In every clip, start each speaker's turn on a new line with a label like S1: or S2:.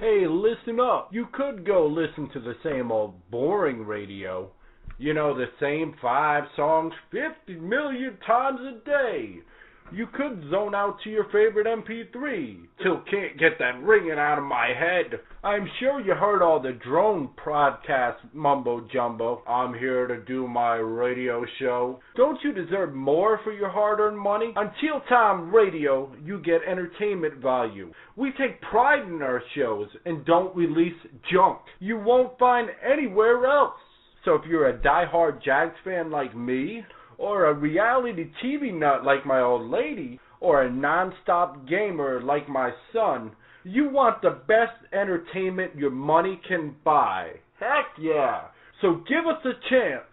S1: Hey, listen up. You could go listen to the same old boring radio. You know, the same five songs 50 million times a day. You could zone out to your favorite MP3 till can't get that ringing out of my head. I'm sure you heard all the drone podcast mumbo jumbo. I'm here to do my radio show. Don't you deserve more for your hard earned money? On Teal Time Radio, you get entertainment value. We take pride in our shows and don't release junk you won't find anywhere else. So if you're a die-hard Jags fan like me, or a reality TV nut like my old lady, or a non-stop gamer like my son, you want the best entertainment your money can buy. Heck yeah. So give us a chance.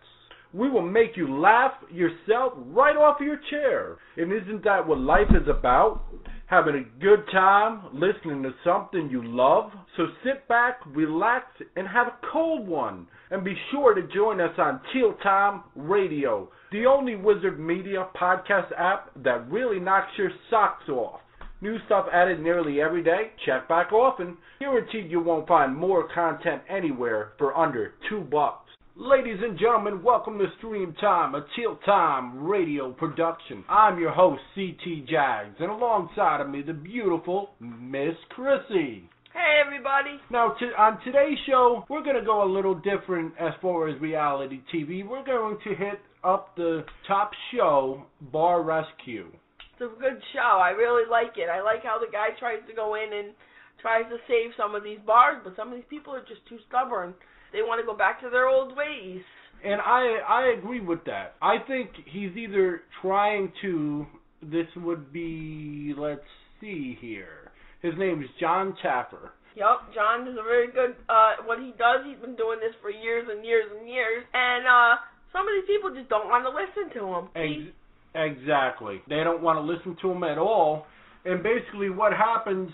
S1: We will make you laugh yourself right off your chair. And isn't that what life is about? Having a good time, listening to something you love. So sit back, relax, and have a cold one. And be sure to join us on Teal Time Radio the only Wizard Media podcast app that really knocks your socks off. New stuff added nearly every day. Check back often. Guaranteed you won't find more content anywhere for under two bucks. Ladies and gentlemen, welcome to Stream Time, a Teal Time radio production. I'm your host, CT Jags, and alongside of me, the beautiful Miss Chrissy.
S2: Hey everybody.
S1: Now, to, on today's show, we're going to go a little different as far as reality TV. We're going to hit up the top show, Bar Rescue.
S2: It's a good show. I really like it. I like how the guy tries to go in and tries to save some of these bars, but some of these people are just too stubborn. They want to go back to their old ways.
S1: And I I agree with that. I think he's either trying to this would be let's see here. His name is Jon Taffer.
S2: Yep, Jon is a very good uh what he does, he's been doing this for years and years and years. And uh some of these people just don't want to listen to him.
S1: Ex- exactly. They don't want to listen to him at all. And basically, what happens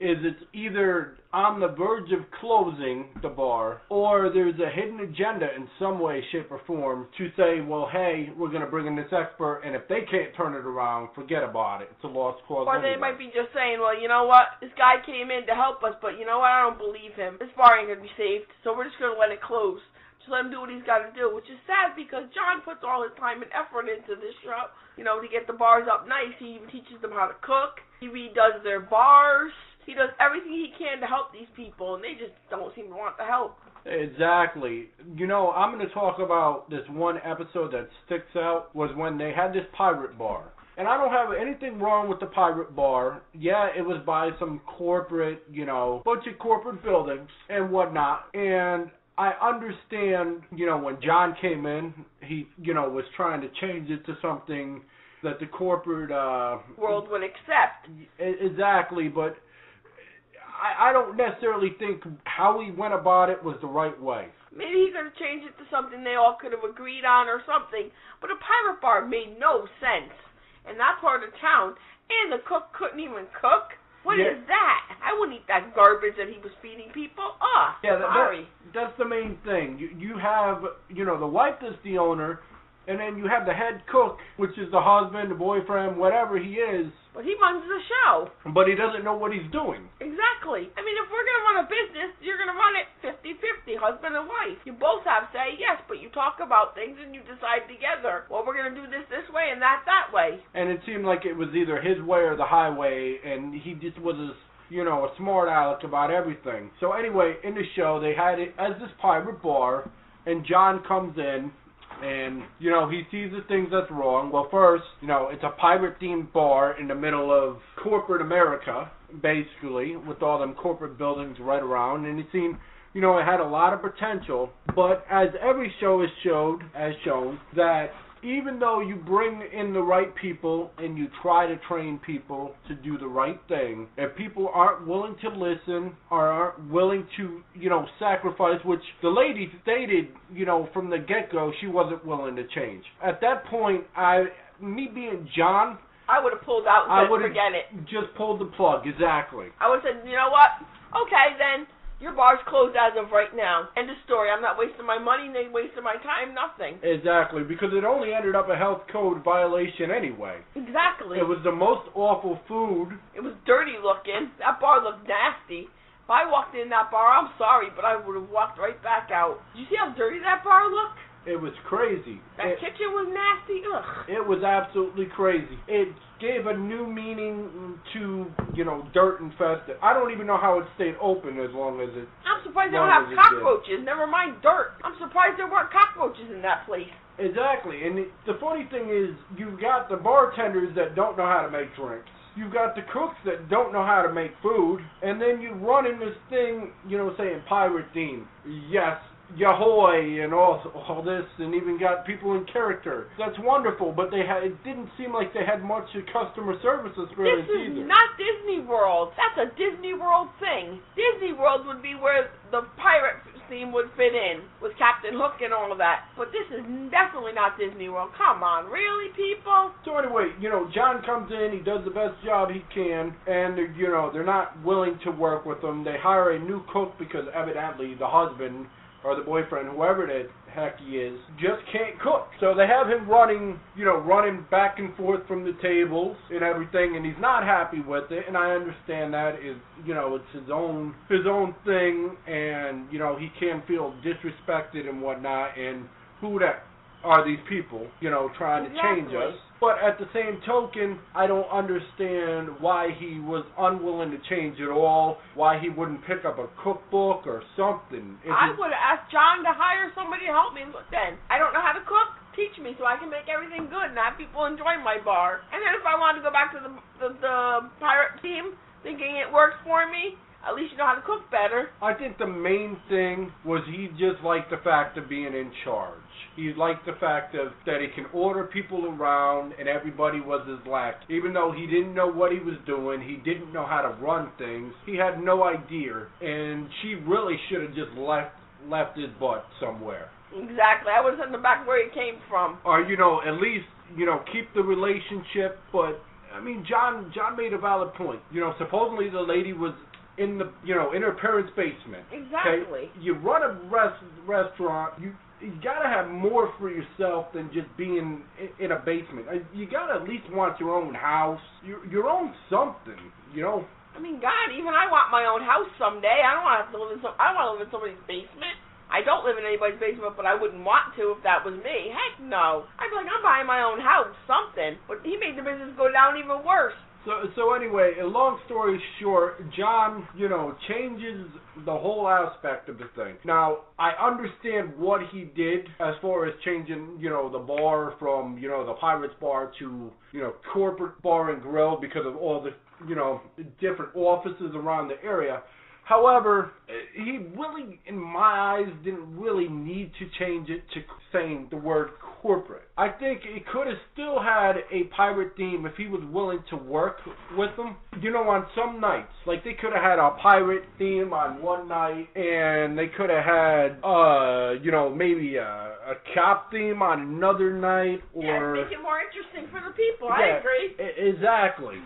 S1: is it's either on the verge of closing the bar or there's a hidden agenda in some way, shape, or form to say, well, hey, we're going to bring in this expert, and if they can't turn it around, forget about it. It's a lost cause.
S2: Or
S1: anyway.
S2: they might be just saying, well, you know what? This guy came in to help us, but you know what? I don't believe him. This bar ain't going to be saved, so we're just going to let it close. Let him do what he's got to do, which is sad because Jon puts all his time and effort into this show. You know, to get the bars up nice. He even teaches them how to cook. He redoes their bars. He does everything he can to help these people, and they just don't seem to want the help.
S1: Exactly. You know, I'm going to talk about this one episode that sticks out was when they had this pirate bar. And I don't have anything wrong with the pirate bar. Yeah, it was by some corporate, you know, bunch of corporate buildings and whatnot. And I understand, you know, when Jon came in, he, you know, was trying to change it to something that the corporate uh
S2: world would accept.
S1: Exactly, but I, I don't necessarily think how he went about it was the right way.
S2: Maybe he could have changed it to something they all could have agreed on or something. But a pirate bar made no sense in that part of town, and the cook couldn't even cook. What
S1: yeah.
S2: is that? I wouldn't eat that garbage that he was feeding people. Ah,
S1: yeah, that,
S2: sorry.
S1: That, that's the main thing. You you have you know the wife is the owner, and then you have the head cook, which is the husband, the boyfriend, whatever he is.
S2: But he runs the show.
S1: But he doesn't know what he's doing.
S2: Exactly. I mean, if we're gonna run a business, you're gonna run it fifty-fifty, husband and wife. You both have say yes, but you talk about things and you decide together. Well, we're gonna do this this way and that that way.
S1: And it seemed like it was either his way or the highway, and he just was a you know, a smart aleck about everything. So anyway, in the show, they had it as this pirate bar, and Jon comes in, and you know he sees the things that's wrong. Well, first, you know, it's a pirate themed bar in the middle of corporate America, basically, with all them corporate buildings right around, and it seemed. You know, it had a lot of potential, but as every show has showed, has shown, that even though you bring in the right people and you try to train people to do the right thing, if people aren't willing to listen or aren't willing to, you know, sacrifice, which the lady stated, you know, from the get go, she wasn't willing to change. At that point, I, me being Jon,
S2: I would have pulled out and
S1: I
S2: said,
S1: would
S2: forget it.
S1: just pulled the plug, exactly.
S2: I would have said, you know what? Okay. Your bar's closed as of right now. End of story. I'm not wasting my money, they wasting my time, nothing.
S1: Exactly, because it only ended up a health code violation anyway.
S2: Exactly.
S1: It was the most awful food.
S2: It was dirty looking. That bar looked nasty. If I walked in that bar, I'm sorry, but I would have walked right back out. Did you see how dirty that bar looked?
S1: It was crazy.
S2: That
S1: It-
S2: kitchen was nasty. Ugh.
S1: It was absolutely crazy. It gave a new meaning to, you know, dirt infested. I don't even know how it stayed open as long as it.
S2: I'm surprised they don't have
S1: as it did.
S2: cockroaches. Never mind dirt. I'm surprised there weren't cockroaches in that place.
S1: Exactly. And it, the funny thing is, you've got the bartenders that don't know how to make drinks. You've got the cooks that don't know how to make food, and then you run in this thing, you know, saying pirate theme. Yes, Yahoy and all all this, and even got people in character. That's wonderful, but they had it didn't seem like they had much customer service experience
S2: This is
S1: either.
S2: not Disney World. That's a Disney World thing. Disney World would be where the pirate theme would fit in with Captain Hook and all of that. But this is definitely not Disney World. Come on, really, people?
S1: So anyway, you know, Jon comes in, he does the best job he can, and you know they're not willing to work with him. They hire a new cook because evidently the husband or the boyfriend, whoever the heck he is, just can't cook. So they have him running, you know, running back and forth from the tables and everything, and he's not happy with it. And I understand that is, you know, it's his own his own thing, and you know he can feel disrespected and whatnot. And who that are these people, you know, trying to change us. But at the same token, I don't understand why he was unwilling to change at all, why he wouldn't pick up a cookbook or something. If
S2: I would have asked Jon to hire somebody to help me then. I don't know how to cook. Teach me so I can make everything good and have people enjoy my bar. And then if I wanted to go back to the the, the pirate team, thinking it works for me, at least you know how to cook better.
S1: I think the main thing was he just liked the fact of being in charge. He liked the fact of that he can order people around and everybody was his lack. Even though he didn't know what he was doing, he didn't know how to run things. He had no idea, and she really should have just left left his butt somewhere.
S2: Exactly. I have sent him back where he came from.
S1: Or you know, at least you know keep the relationship. But I mean, Jon Jon made a valid point. You know, supposedly the lady was in the you know in her parents' basement.
S2: Exactly.
S1: You run a rest, restaurant. You you gotta have more for yourself than just being in, a basement. Uh, You gotta at least want your own house, your your own something. You know.
S2: I mean, God, even I want my own house someday. I don't want to have to live in some. I don't want to live in somebody's basement. I don't live in anybody's basement, but I wouldn't want to if that was me. Heck no. I'd be like, I'm buying my own house, something. But he made the business go down even worse.
S1: So so anyway, a long story short, Jon, you know, changes the whole aspect of the thing. Now, I understand what he did as far as changing, you know, the bar from, you know, the Pirates bar to, you know, corporate bar and grill because of all the, you know, different offices around the area. However, he really, in my eyes, didn't really need to change it to saying the word corporate. I think he could have still had a pirate theme if he was willing to work with them. You know, on some nights, like they could have had a pirate theme on one night, and they could have had, uh, you know, maybe a, a cop theme on another night,
S2: Yeah,
S1: or
S2: make it more interesting for the people.
S1: Yeah,
S2: I agree.
S1: exactly.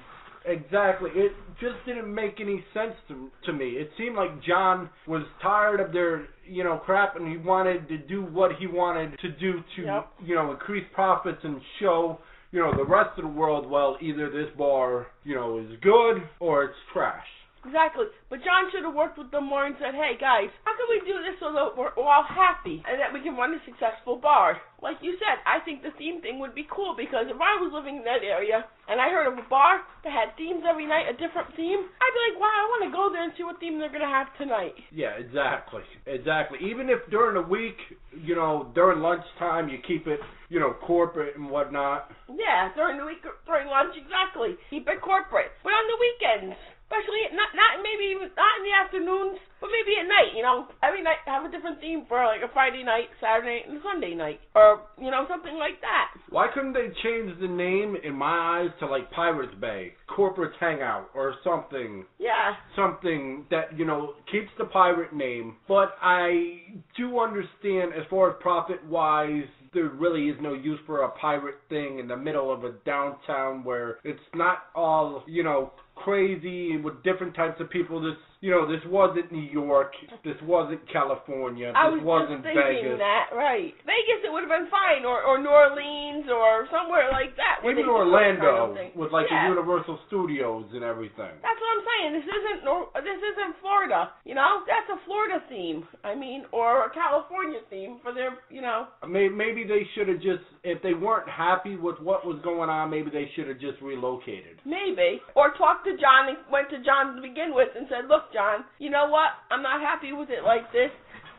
S1: Exactly. It just didn't make any sense to to me. It seemed like Jon was tired of their, you know, crap and he wanted to do what he wanted to do to,
S2: Yep.
S1: you know, increase profits and show, you know, the rest of the world, well, either this bar, you know, is good or it's trash.
S2: Exactly. But Jon should have worked with them more and said, hey, guys, how can we do this so that we're all happy and that we can run a successful bar? Like you said, I think the theme thing would be cool because if I was living in that area and I heard of a bar that had themes every night, a different theme, I'd be like, wow, I want to go there and see what theme they're going to have tonight.
S1: Yeah, exactly. Exactly. Even if during the week, you know, during lunchtime you keep it, you know, corporate and whatnot.
S2: Yeah, during the week, during lunch, exactly. Keep it corporate. But on the weekends, especially not not maybe even not in the afternoons, but maybe at night. You know, every night have a different theme for like a Friday night, Saturday, and Sunday night, or you know something like that.
S1: Why couldn't they change the name in my eyes to like Pirates Bay, Corporate Hangout, or something?
S2: Yeah.
S1: Something that you know keeps the pirate name, but I do understand as far as profit wise, there really is no use for a pirate thing in the middle of a downtown where it's not all you know crazy and with different types of people. This, you know, this wasn't New York. This wasn't California. This
S2: I was
S1: wasn't
S2: just thinking
S1: Vegas.
S2: that, right? Vegas, it would have been fine, or or New Orleans, or somewhere like that.
S1: Even
S2: they do kind
S1: Orlando
S2: of
S1: with like
S2: yeah.
S1: the Universal Studios and everything.
S2: That's what I'm saying. This isn't Nor- this isn't Florida. You know, that's a Florida theme. I mean, or a California theme for their, you know.
S1: Maybe, maybe they should have just, if they weren't happy with what was going on, maybe they should have just relocated.
S2: Maybe. Or talked to Jon and went to Jon to begin with and said, Look, Jon, you know what? I'm not happy with it like this.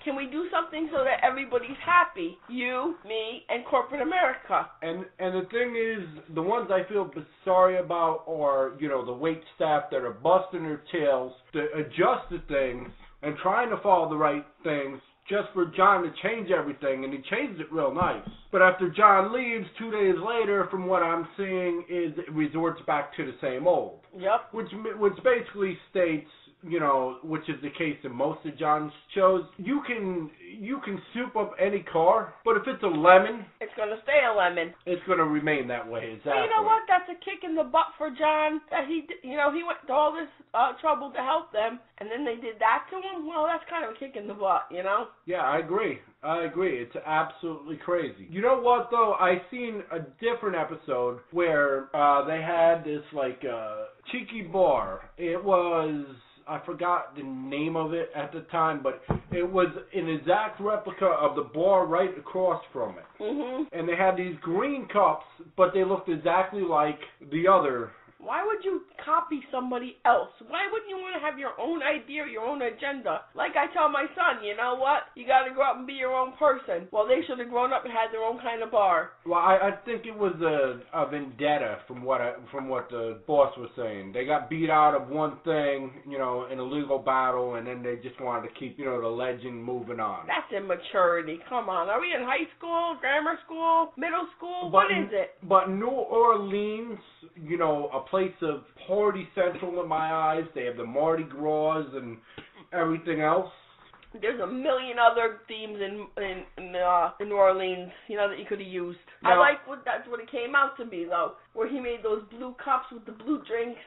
S2: Can we do something so that everybody's happy? You, me, and corporate America.
S1: And and the thing is, the ones I feel sorry about are, you know, the wait staff that are busting their tails to adjust the things and trying to follow the right things just for Jon to change everything, and he changed it real nice. But after Jon leaves, two days later, from what I'm seeing, is it resorts back to the same old,
S2: Yep.
S1: which which basically states, you know, which is the case in most of Jon's shows. You can you can soup up any car, but if it's a lemon,
S2: It's gonna stay a lemon.
S1: it's going to remain that way. Exactly.
S2: But you know what? That's a kick in the butt for Jon. That he, you know, he went to all this uh, trouble to help them, and then they did that to him. Well, that's kind of a kick in the butt, you know.
S1: Yeah, I agree. I agree. It's absolutely crazy. You know what though? I seen a different episode where uh they had this like uh tiki bar. It was I forgot the name of it at the time, but it was an exact replica of the bar right across from it.
S2: Mhm.
S1: And they had these green cups, but they looked exactly like the other
S2: Why would you copy somebody else? Why wouldn't you want to have your own idea, your own agenda? Like I tell my son, you know what? You got to grow up and be your own person. Well, they should have grown up and had their own kind of bar.
S1: Well, I, I think it was a, a vendetta from what I, from what the boss was saying. They got beat out of one thing, you know, in a legal battle, and then they just wanted to keep, you know, the legend moving on.
S2: That's immaturity. Come on. Are we in high school, grammar school, middle school?
S1: But-
S2: what is it?
S1: But New Orleans, you know, a place of party central in my eyes. They have the Mardi Gras and everything else.
S2: There's a million other themes in in in, uh, in New Orleans, you know, that you could have used. I like what that's what it came out to be though, where he made those blue cups with the blue drinks.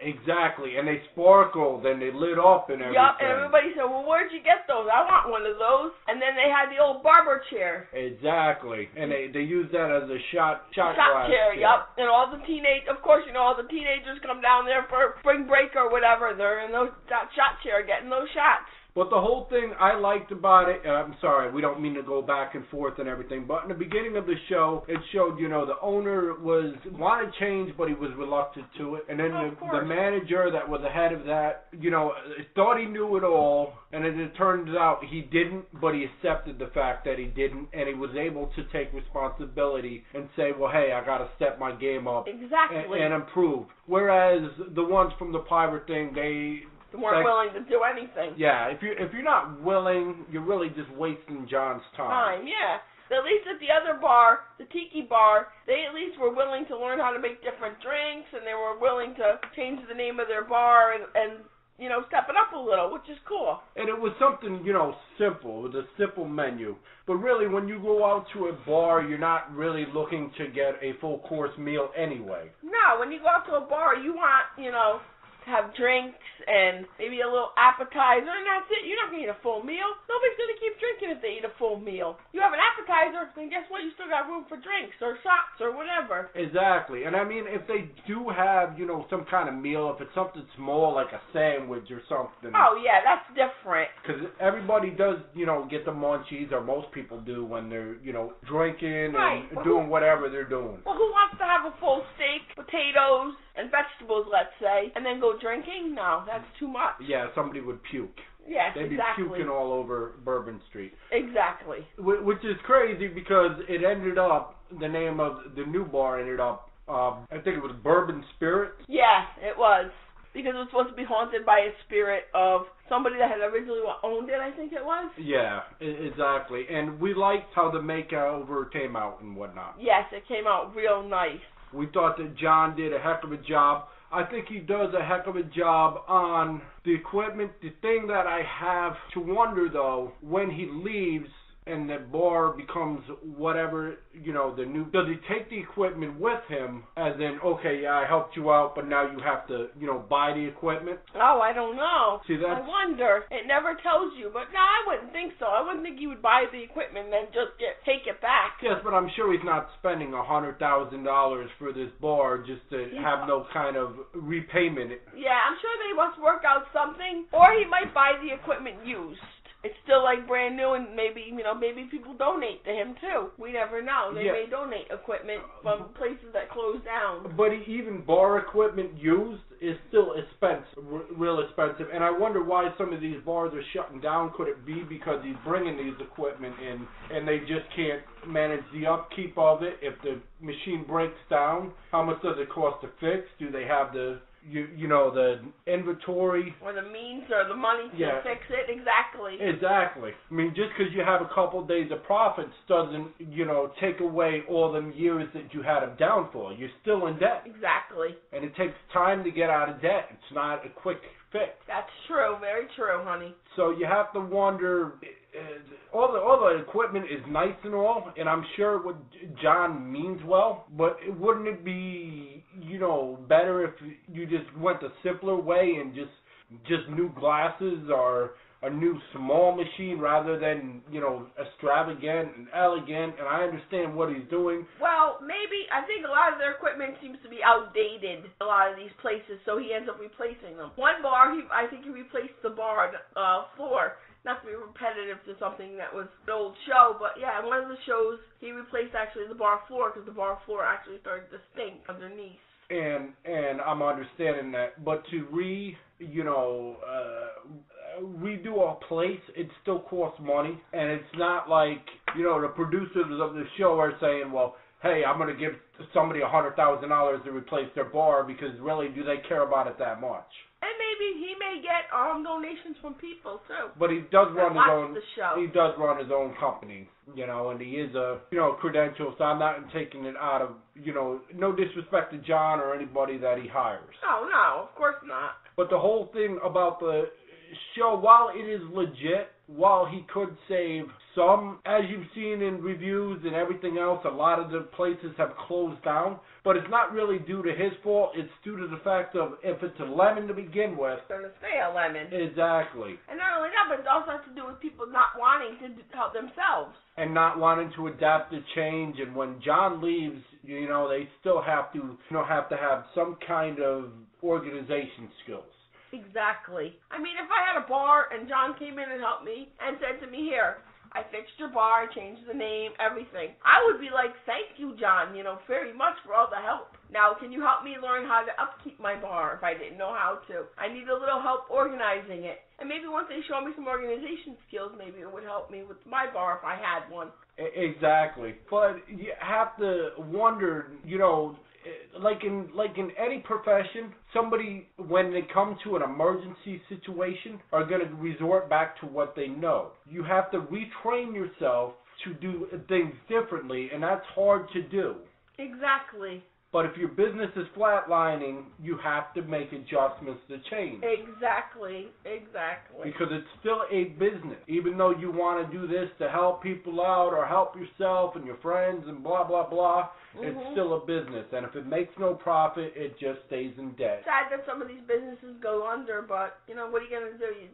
S1: Exactly, and they sparkled and they lit up and everything.
S2: Yup, and everybody said, "Well, where'd you get those? I want one of those." And then they had the old barber chair,
S1: Exactly, and they they use that as a shot shot,
S2: shot
S1: glass
S2: chair. Yup, and all the teenage, of course, you know, all the teenagers come down there for spring break or whatever. They're in those that shot chair getting those shots.
S1: But the whole thing I liked about it, I'm sorry, we don't mean to go back and forth and everything, but in the beginning of the show, it showed, you know, the owner was wanted change, but he was reluctant to it, and then
S2: Of
S1: the, the manager that was ahead of that, you know, thought he knew it all, and as it turns out he didn't, but he accepted the fact that he didn't, and he was able to take responsibility and say, well, hey, I got to step my game up and,
S2: Exactly.
S1: and improve. Whereas the ones from the pirate thing, they
S2: they weren't
S1: like-
S2: willing to do anything.
S1: yeah, if you if you're not willing, you're really just wasting Jon's time.
S2: time, yeah. At least at the other bar, the tiki bar, they at least were willing to learn how to make different drinks, and they were willing to change the name of their bar and, and you know step it up a little, which is cool.
S1: And it was something, you know, simple. It was a simple menu. But really, when you go out to a bar, you're not really looking to get a full course meal anyway.
S2: No, when you go out to a bar, you want you know have drinks and maybe a little appetizer, and that's it. You're not gonna eat a full meal. Nobody's gonna keep drinking if they eat a full meal. You have an appetizer, then guess what? You still got room for drinks or shots or whatever.
S1: Exactly. And I mean, if they do have, you know, some kind of meal, if it's something small like a sandwich or something.
S2: Oh yeah, that's different.
S1: Because everybody does, you know, get the munchies, or most people do when they're, you know, drinking
S2: Right.
S1: and doing whatever they're doing.
S2: Well, who wants to have a full steak, potatoes, and vegetables, let's say, and then go drinking? No, that's too much.
S1: Yeah, somebody would puke.
S2: Yes,
S1: They'd be puking all over Bourbon Street.
S2: Exactly.
S1: Which is crazy because it ended up, the name of the new bar ended up, um, I think it was Bourbon Spirit.
S2: Yeah, it was. Because it was supposed to be haunted by a spirit of somebody that had originally owned it, I think it was.
S1: Yeah, exactly. And we liked how the makeover came out and whatnot.
S2: Yes, it came out real nice.
S1: We thought that Jon did a heck of a job. I think he does a heck of a job on the equipment. The thing that I have to wonder though, when he leaves and the bar becomes whatever you know the new. Does he take the equipment with him? As in, okay, yeah, I helped you out, but now you have to you know buy the equipment.
S2: Oh, I don't know.
S1: See that?
S2: I wonder. It never tells you, but no, I wouldn't think so. I wouldn't think he would buy the equipment and then just get take it back.
S1: Yes, but I'm sure he's not spending a hundred thousand dollars for this bar just to
S2: Yeah.
S1: have no kind of repayment.
S2: Yeah, I'm sure they must work out something, or he might buy the equipment used. It's still like brand new, and maybe you know maybe people donate to him too. We never know. They
S1: Yeah.
S2: may donate equipment from places that close down.
S1: But even bar equipment used is still expensive, real expensive. And I wonder why some of these bars are shutting down. Could it be because he's bringing these equipment in and they just can't manage the upkeep of it? If the machine breaks down, how much does it cost to fix? Do they have the you you know the inventory?
S2: Or the means or the money to
S1: Yeah.
S2: fix it exactly.
S1: Exactly. I mean, just because you have a couple of days of profits doesn't, you know, take away all the years that you had them downfall. You're still in debt,
S2: exactly.
S1: and it takes time to get out of debt. It's not a quick fix.
S2: That's true. Very true, honey.
S1: So you have to wonder. All the all the equipment is nice and all, and I'm sure what Jon means well. But wouldn't it be, you know, better if you just went the simpler way and just just new glasses or a new small machine rather than you know extravagant and elegant? And I understand what he's doing.
S2: Well, maybe I think a lot of their equipment seems to be outdated. A lot of these places, so he ends up replacing them. One bar, he I think he replaced the bar uh, floor. Not to be repetitive to something that was an old show, but yeah, one of the shows he replaced actually the bar floor because the bar floor actually started to stink underneath.
S1: and and I'm understanding that, but to re you know uh, redo a place, it still costs money, and it's not like you know the producers of the show are saying, well, hey, I'm gonna give somebody a hundred thousand dollars to replace their bar because really, do they care about it that much?
S2: Maybe he may get um donations from people too.
S1: But he does run his own.
S2: the show.
S1: He does run his own company, you know, and he is a you know credential. So I'm not taking it out of you know no disrespect to Jon or anybody that he hires.
S2: Oh no, of course not.
S1: But the whole thing about the show, while it is legit, while he could save some, as you've seen in reviews and everything else, a lot of the places have closed down. But it's not really due to his fault. It's due to the fact of if it's a lemon to begin with.
S2: It's gonna stay a lemon.
S1: Exactly.
S2: And not only that, but it also has to do with people not wanting to help themselves.
S1: And not wanting to adapt to change. And when Jon leaves, you know, they still have to, you know, have to have some kind of organization skills.
S2: Exactly. I mean, if I had a bar and Jon came in and helped me and said to me, "Here, I fixed your bar, changed the name, everything," I would be like, "Thank you, Jon. You know, very much for all the help. Now, can you help me learn how to upkeep my bar if I didn't know how to? I need a little help organizing it." And maybe once they show me some organization skills, maybe it would help me with my bar if I had one.
S1: Exactly. But you have to wonder, you know, Uh, like in like in any profession, somebody when they come to an emergency situation are going to resort back to what they know. You have to retrain yourself to do things differently, and that's hard to do.
S2: Exactly.
S1: But if your business is flatlining, you have to make adjustments to change.
S2: Exactly. Exactly.
S1: Because it's still a business. Even though you want to do this to help people out or help yourself and your friends and blah, blah, blah, it's
S2: Mhm.
S1: still a business. And if it makes no profit, it just stays in debt.
S2: sad that some of these businesses go under, but you know what are you gonna do? You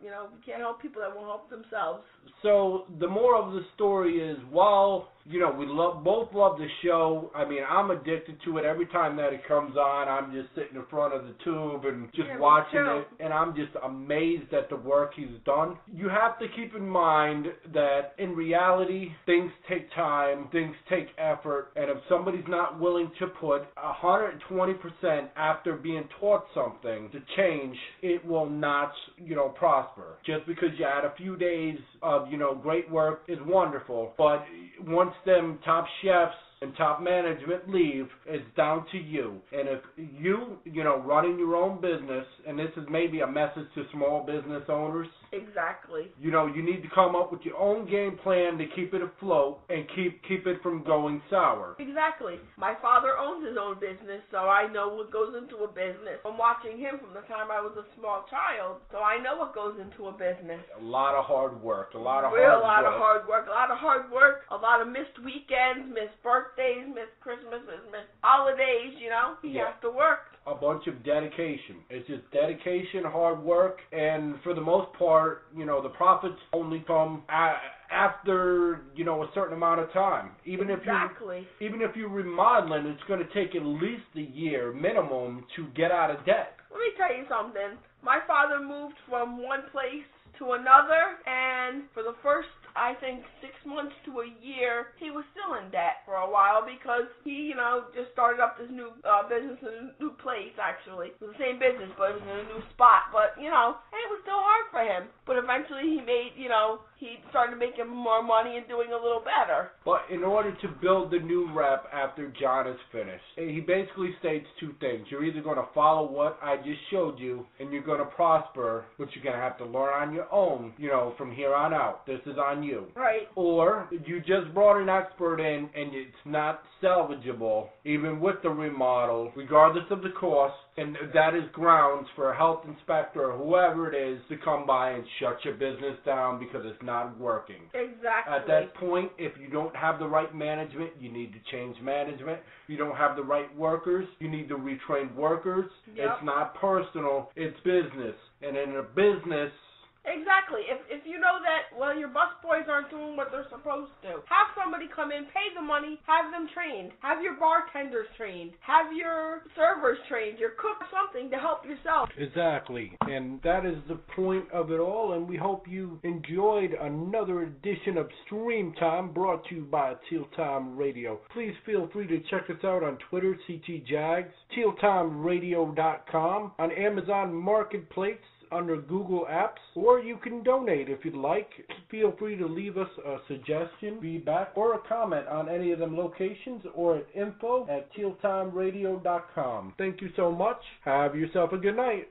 S2: you know you can't help people that won't help themselves.
S1: So the moral of the story is while you know we love both love the show, I mean I'm addicted to it every time that it comes on. I'm just sitting in front of the tube and just
S2: Yeah,
S1: watching it, and I'm just amazed at the work he's done. You have to keep in mind that in reality things take time, things take effort, and if somebody's not willing to put 120% after being taught something to change, it will not, you know, prosper. Just because you had a few days of, you know, great work is wonderful, but once them top chefs and top management leave, it's down to you. And if you, you know, running your own business, and this is maybe a message to small business owners,
S2: Exactly.
S1: you know, you need to come up with your own game plan to keep it afloat and keep keep it from going sour.
S2: Exactly. My father owns his own business, so I know what goes into a business. I'm watching him from the time I was a small child, so I know what goes into a business.
S1: A lot of hard work, a lot of
S2: Real
S1: hard
S2: lot
S1: work.
S2: of hard work, a lot of hard work, a lot of missed weekends, missed birthdays, missed Christmases, missed holidays, you know? You
S1: Yeah.
S2: have to work.
S1: A bunch of dedication. It's just dedication, hard work, and for the most part, you know, the profits only come a- after you know a certain amount of time. Even if you
S2: exactly.
S1: even if you're remodeling, it's going to take at least a year minimum to get out of debt.
S2: Let me tell you something. My father moved from one place to another, and for the first, I think, six months to a year, he was still in debt for a while because he, you know, just started up this new uh, business in a new place, actually. It was the same business, but it was in a new spot. But, you know, it was still hard for him. But eventually he made, you know, he started making more money and doing a little better.
S1: But in order to build the new rep after Jon is finished, eh, he basically states two things. You're either going to follow what I just showed you and you're going to prosper, but you're going to have to learn on your own, you know, from here on out. This is on you.
S2: Right.
S1: Or you just brought an expert in and it's not salvageable, even with the remodel, regardless of the cost, and that is grounds for a health inspector or whoever it is to come by and shut your business down because it's not working.
S2: Exactly.
S1: At that point, if you don't have the right management, you need to change management. You don't have the right workers, you need to retrain workers.
S2: Yep.
S1: It's not personal, it's business. And in a business,
S2: Exactly. If if you know that well your bus boys aren't doing what they're supposed to, have somebody come in, pay the money, have them trained, have your bartenders trained, have your servers trained, your cook something to help yourself.
S1: Exactly. And that is the point of it all. And we hope you enjoyed another edition of Stream Time brought to you by Teal Time Radio. Please feel free to check us out on Twitter, CTJags, TealTimeRadio.com, on Amazon Marketplace, under Google Apps, or you can donate if you'd like. Feel free to leave us a suggestion, feedback, or a comment on any of them locations or at info at tealtimeradio.com. Thank you so much. Have yourself a good night.